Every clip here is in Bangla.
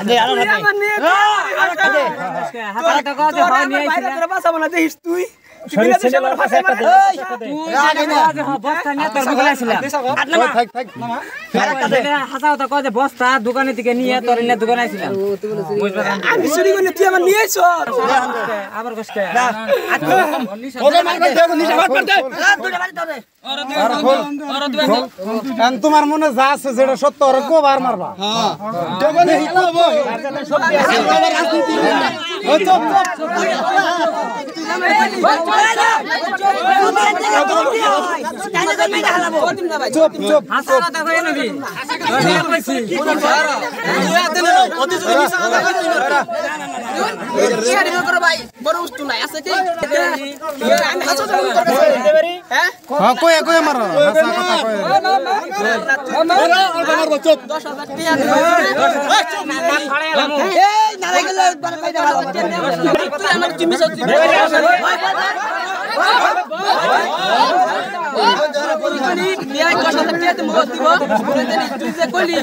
দে আরও তুই আমার নিয়ে কি করবি? হাতারা তো কয় যে তোরা হয় আমার নিয়ে বাইরে আইছিলাম। তোরা বাঁচাবো না, দেখিস তুই। হ্যাঁ, বস্তা নিয়ে তোর দোকানে। আমি চুরি করে তুই আমার। আবার কষ্টে। তোমার মনে যা আছে যেটা সত্য ওরা গোবার মারবা চুপ চুপ। কয় কয়ে মারো হাসা কথা। তুই আমার। বলে কইলি,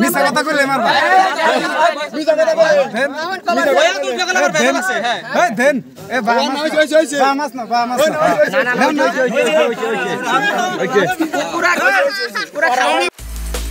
মিশা কথা কইলে দেন এ বা মাছ না বা মাছ না না না